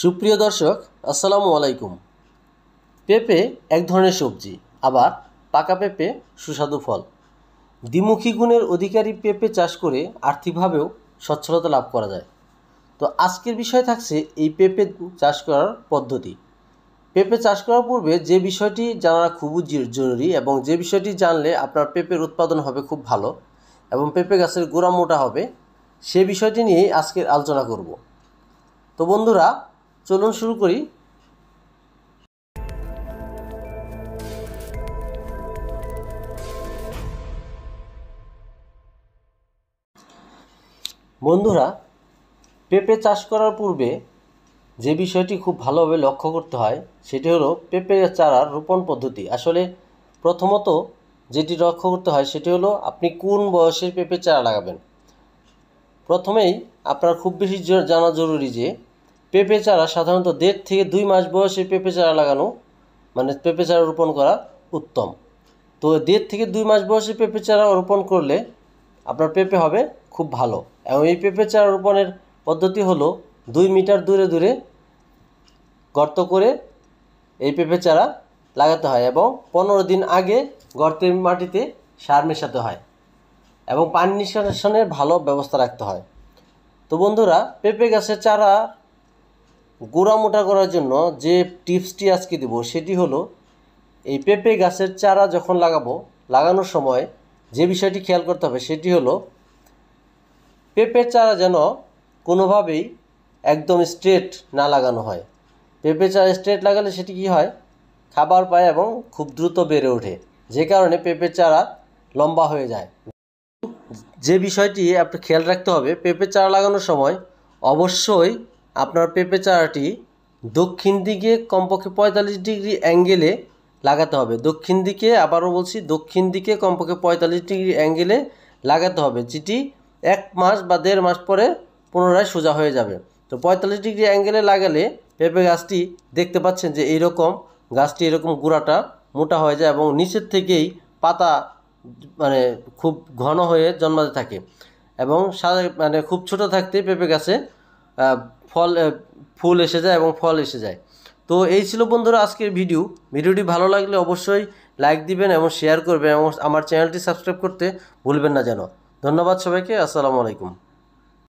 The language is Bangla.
সুপ্রিয় দর্শক, আসসালামু আলাইকুম। পেঁপে এক ধরনের সবজি, আবার পাকা পেঁপে সুস্বাদু ফল। দ্বিমুখী গুণের অধিকারী পেঁপে চাষ করে আর্থিকভাবেও সচ্ছলতা লাভ করা যায়। তো আজকের বিষয় থাকছে এই পেঁপে চাষ করার পদ্ধতি। পেঁপে চাষ করার পূর্বে যে বিষয়টি জানা খুবই জরুরি এবং যে বিষয়টি জানলে আপনার পেঁপের উৎপাদন হবে খুব ভালো এবং পেঁপে গাছের গোড়া মোটা হবে, সে বিষয়টি নিয়েই আজকের আলোচনা করব। তো বন্ধুরা চলুন শুরু করি। বন্ধুরা, পেঁপে চাষ করার পূর্বে যে বিষয়টি খুব ভালোভাবে লক্ষ্য করতে হয়, সেটি হলো পেঁপে চারার রোপণ পদ্ধতি। আসলে প্রথমত যেটি লক্ষ্য করতে হয়, সেটি হলো আপনি কোন বয়সের পেঁপে চারা লাগাবেন। প্রথমেই আপনার খুব বেশি জানা জরুরি যে পেঁপে চারা সাধারণত দেড় থেকে দুই মাস বয়সে পেঁপে চারা লাগানো মানে পেঁপে চারা রোপণ করা উত্তম। তো দেড় থেকে দুই মাস বয়সে পেঁপে চারা রোপণ করলে আপনার পেঁপে হবে খুব ভালো। এবং এই পেঁপে চারা রোপণের পদ্ধতি হলো দুই মিটার দূরে দূরে গর্ত করে এই পেঁপে চারা লাগাতে হয় এবং পনেরো দিন আগে গর্তের মাটিতে সার মেশাতে হয় এবং পানি নিষ্কাশনের ভালো ব্যবস্থা রাখতে হয়। তো বন্ধুরা, পেঁপে গাছের চারা গোড়া মোটা করার জন্য যে টিপসটি আজকে দেব সেটি হলো, এই পেঁপে গাছের চারা যখন লাগাবো, লাগানোর সময় যে বিষয়টি খেয়াল করতে হবে সেটি হলো, পেঁপের চারা যেন কোনোভাবেই একদম স্ট্রেট না লাগানো হয়। পেঁপে চারা স্ট্রেট লাগালে সেটি কি হয়? খাবার পায় এবং খুব দ্রুত বেড়ে ওঠে। যে কারণে পেঁপের চারা লম্বা হয়ে যায়। যে বিষয়টি আপনার খেয়াল রাখতে হবে পেঁপে চারা লাগানোর সময় অবশ্যই আপনার পেঁপে চারাটি দক্ষিণ দিকে কমপক্ষে পঁয়তাল্লিশ ডিগ্রি অ্যাঙ্গেলে লাগাতে হবে। দক্ষিণ দিকে, আবারও বলছি, দক্ষিণ দিকে কমপক্ষে পঁয়তাল্লিশ ডিগ্রি অ্যাঙ্গেলে লাগাতে হবে, যেটি এক মাস বা দেড় মাস পরে পুনরায় সোজা হয়ে যাবে। তো পঁয়তাল্লিশ ডিগ্রি অ্যাঙ্গেলে লাগালে পেঁপে গাছটি দেখতে পাচ্ছেন যে এইরকম, গাছটি এরকম গোড়াটা মোটা হয়ে যায় এবং নিচের থেকেই পাতা মানে খুব ঘন হয়ে জন্মাতে থাকে এবং মানে খুব ছোট থাকতে পেঁপে গাছে ফল ফুল এসে যায় এবং ফল এসে যায়। তো এই ছিল বন্ধুরা আজকের ভিডিও। ভিডিওটি ভালো লাগলে অবশ্যই লাইক দিবেন এবং শেয়ার করবেন এবং আমার চ্যানেলটি সাবস্ক্রাইব করতে ভুলবেন না যেন। ধন্যবাদ সবাইকে। আসসালামু আলাইকুম।